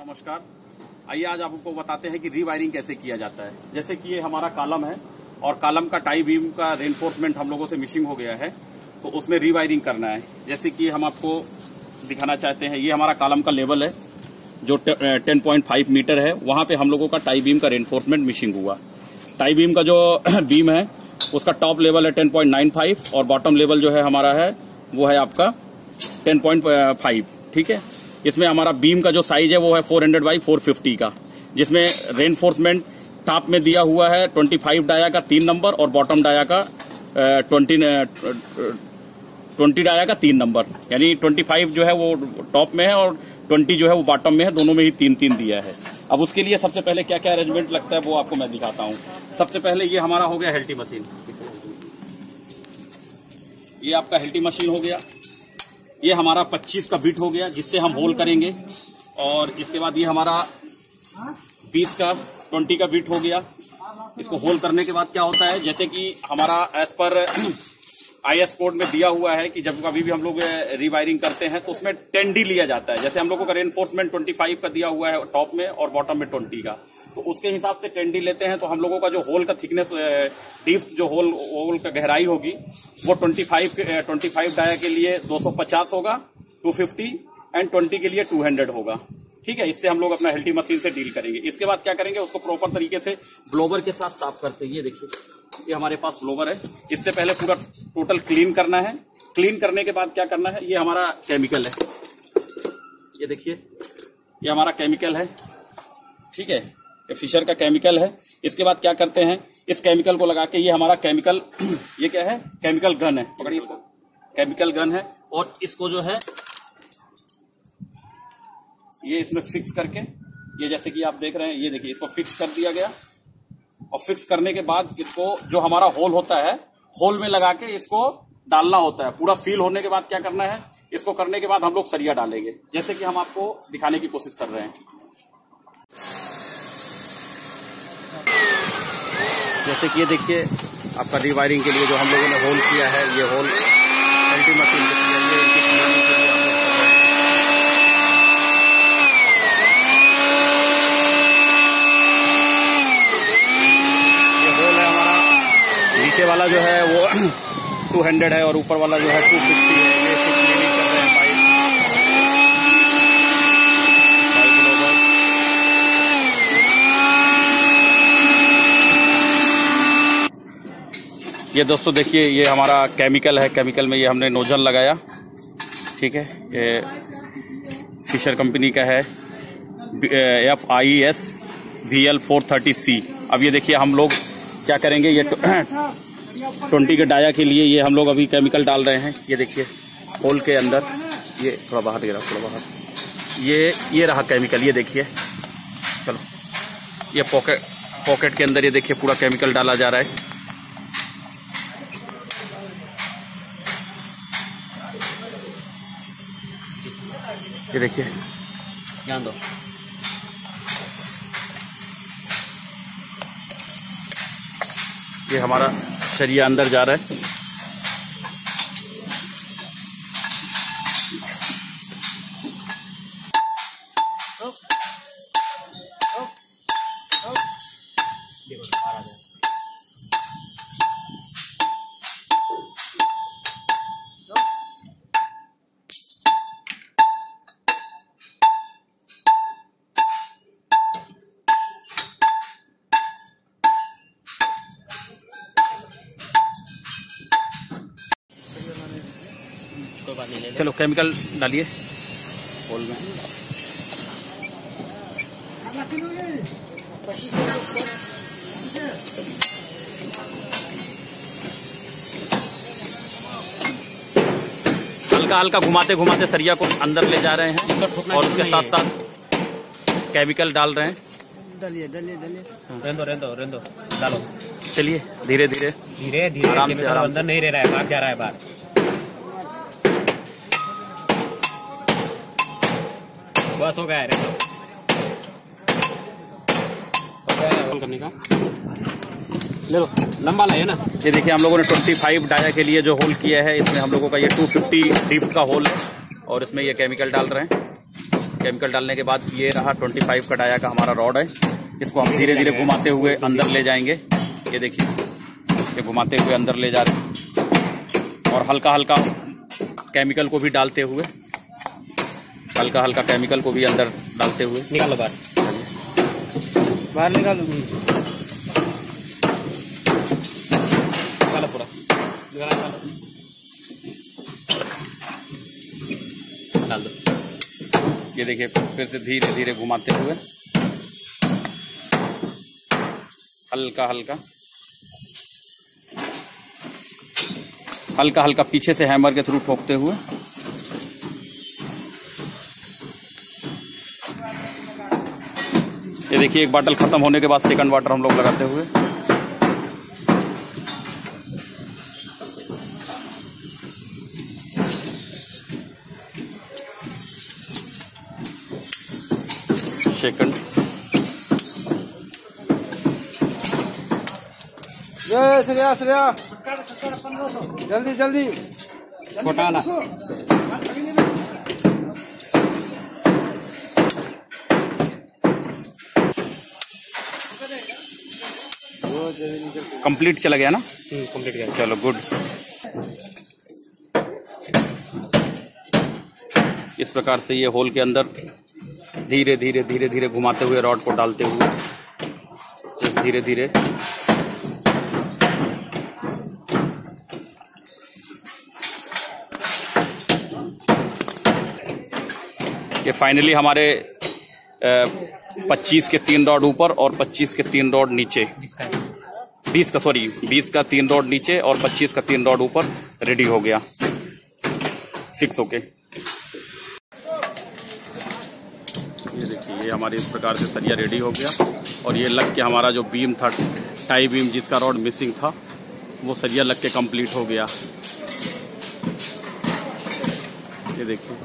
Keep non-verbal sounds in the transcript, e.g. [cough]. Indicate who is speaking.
Speaker 1: नमस्कार। आइए आज आपको बताते हैं कि रीवायरिंग कैसे किया जाता है। जैसे कि ये हमारा कालम है और कालम का टाई बीम का रेनफोर्समेंट हम लोगों से मिसिंग हो गया है तो उसमें रीवायरिंग करना है। जैसे कि हम आपको दिखाना चाहते हैं, ये हमारा कालम का लेवल है, जो टेन पॉइंट फाइव मीटर है, वहाँ पे हम लोगों का टाई बीम का रेनफोर्समेंट मिसिंग हुआ। टाई बीम का जो [clears throat] बीम है, उसका टॉप लेवल है टेन पॉइंट नाइन फाइव और बॉटम लेवल जो है हमारा है, वो है आपका टेन पॉइंट फाइव ठीक है? इसमें हमारा बीम का जो साइज़ है वो है 400 हंड्रेड बाई फोर का, जिसमें रेनफोर्समेंट टॉप में दिया हुआ है 25 डाया का तीन नंबर और बॉटम डाया का ट्वेंटी ट्वेंटी डाया का तीन नंबर यानी 25 जो है वो टॉप में है और 20 जो है वो बॉटम में है, दोनों में ही तीन तीन दिया है। अब उसके लिए सबसे पहले क्या क्या अरेंजमेंट लगता है वो आपको मैं दिखाता हूँ। सबसे पहले ये हमारा हो गया हेल्टी मशीन ये आपका हेल्टी मशीन हो गया। ये हमारा 25 का बीट हो गया, जिससे हम होल करेंगे। और इसके बाद ये हमारा 20 का 20 का बीट हो गया। इसको होल करने के बाद क्या होता है, जैसे कि हमारा एज पर आईएस कोड में दिया हुआ है कि जब कभी भी हम लोग रिवायरिंग करते हैं तो उसमें टेन डी लिया जाता है। जैसे हम लोगों का रेनफोर्समेंट 25 का दिया हुआ है टॉप में और बॉटम में 20 का। तो उसके हिसाब से टेन डी लेते हैं तो हम लोगों का जो होल का थिकनेस डीप जो होल होल का गहराई होगी, वो 25 25 डाया के लिए 250 होगा 250 एंड 20 के लिए 200 होगा। ठीक है, इससे हम लोग अपना हेल्टी मशीन से डील करेंगे। इसके बाद क्या करेंगे, उसको प्रॉपर तरीके से ब्लोवर के साथ साफ़ करते हैं। ये देखिए। ये हमारे पास ब्लोवर है। इससे पहले पूरा टोटल क्लीन करना है। क्लीन करने के बाद क्या करना है? ये हमारा केमिकल है। ये देखिए, ये हमारा केमिकल है। ठीक है? ये फिशर का केमिकल है। इसके बाद क्या करते हैं? इस केमिकल को लगा के ये हमारा केमिकल [clears throat] ये क्या है? केमिकल गन है। पकड़िए इसको। केमिकल गन है। और इसको जो है, ये इसमें फिक्स करके, ये जैसे कि आप देख रहे हैं, ये देखिए, इसको फिक्स कर दिया गया। और फिक्स करने के बाद इसको जो हमारा होल होता है होल में लगा के इसको डालना होता है। पूरा फील होने के बाद क्या करना है? इसको करने के बाद हम लोग सरिया डालेंगे, जैसे कि हम आपको दिखाने की कोशिश कर रहे हैं। जैसे कि ये देखिए, आपका रिवायरिंग के लिए जो हम लोगों ने होल किया है, ये होल मशीन नीचे वाला जो है वो [clears throat] 200 है और ऊपर वाला जो है 250 है। ये कर रहे हैं ये दोस्तों देखिए, ये हमारा केमिकल है। केमिकल में ये हमने नोजल लगाया। ठीक है? ये फिशर कंपनी का है। F I S V L four thirty C अब ये देखिए हम लोग क्या करेंगे? ये [clears throat] ट्वेंटी के डाया के लिए ये हम लोग अभी केमिकल डाल रहे हैं। ये देखिए, होल के अंदर। ये थोड़ा बाहर गिरा थोड़ा बाहर। ये ये रहा केमिकल, ये देखिए। चलो। ये पॉकेट पॉकेट के अंदर ये देखिए, पूरा केमिकल डाला जा रहा है। ये देखिए। ध्यान दो। ये हमारा शरिया अंदर जा रहा है। चलो केमिकल डालिए। होल में। हल्का हल्का घुमाते घुमाते सरिया को अंदर ले जा रहे हैं और उसके साथ साथ केमिकल डाल रहे हैं।
Speaker 2: डालिए डालिए डालिए।
Speaker 3: रेंदो रेंदो रेंदो। डालो।
Speaker 1: चलिए धीरे धीरे।
Speaker 3: धीरे धीरे
Speaker 1: आराम से, आराम
Speaker 3: अंदर नहीं रह रहा है भाग जा रहा है बाहर। बस हो गया करने का। ले लो, लंबा लाइए ना।
Speaker 1: ये देखिए, हम लोगों ने 25 डाया के लिए जो होल किया है, इसमें हम लोगों का ये 250 डिफ्ट का होल है, और इसमें ये केमिकल डाल रहे हैं। केमिकल डालने के बाद ये रहा 25 का डाया का हमारा रॉड है। इसको हम धीरे धीरे घुमाते हुए अंदर ले जाएँगे। ये देखिए, ये घुमाते हुए अंदर ले जा रहे हैं। और हल्का हल्का केमिकल को भी डालते हुए हल्का हल्का केमिकल को भी अंदर डालते हुए।
Speaker 3: निकालो बाहर।
Speaker 2: बाहर निकालो
Speaker 3: निकालो पूरा। डाल दो।
Speaker 1: ये देखिए फिर से धीरे धीरे घुमाते हुए। हल्का हल्का। हल्का हल्का पीछे से हैमर के थ्रू ठोकते हुए। ये देखिए एक बाटल खत्म होने के बाद सेकंड वाटर हम लोग लगाते हुए। सेकंड
Speaker 2: ये श्रेया श्रेया जल्दी जल्दी।
Speaker 3: छोटा
Speaker 1: कंप्लीट चला गया ना?
Speaker 3: कंप्लीट गया।
Speaker 1: चलो गुड इस प्रकार से ये होल के अंदर धीरे धीरे धीरे धीरे घुमाते हुए रॉड को डालते हुए जस्ट धीरे धीरे। ये फाइनली हमारे पच्चीस के तीन रॉड ऊपर और पच्चीस के तीन रॉड नीचे। बीस का सॉरी बीस का तीन रॉड नीचे और पच्चीस का तीन रॉड ऊपर रेडी हो गया। फिक्स होके ये देखिए, ये हमारे इस प्रकार से सरिया रेडी हो गया और ये लग के हमारा जो बीम था टाई बीम जिसका रॉड मिसिंग था, वो सरिया लग के कंप्लीट हो गया। ये देखिए